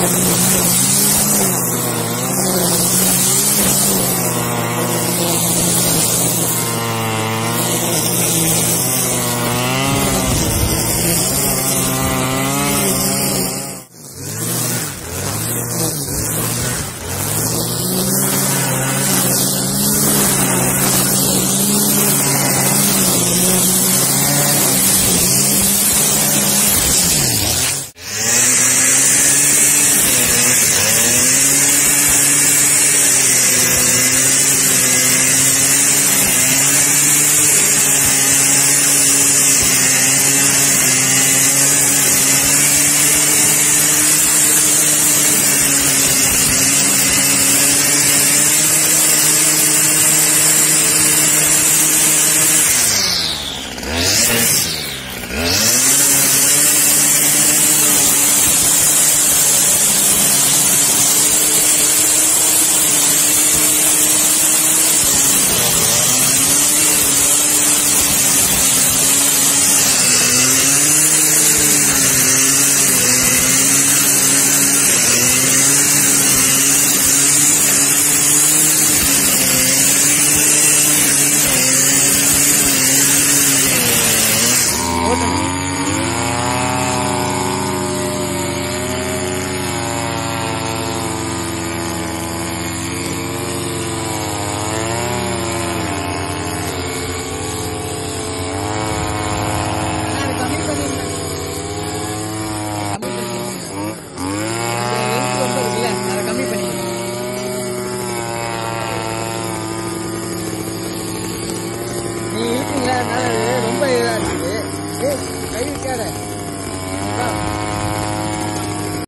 ハハハハ!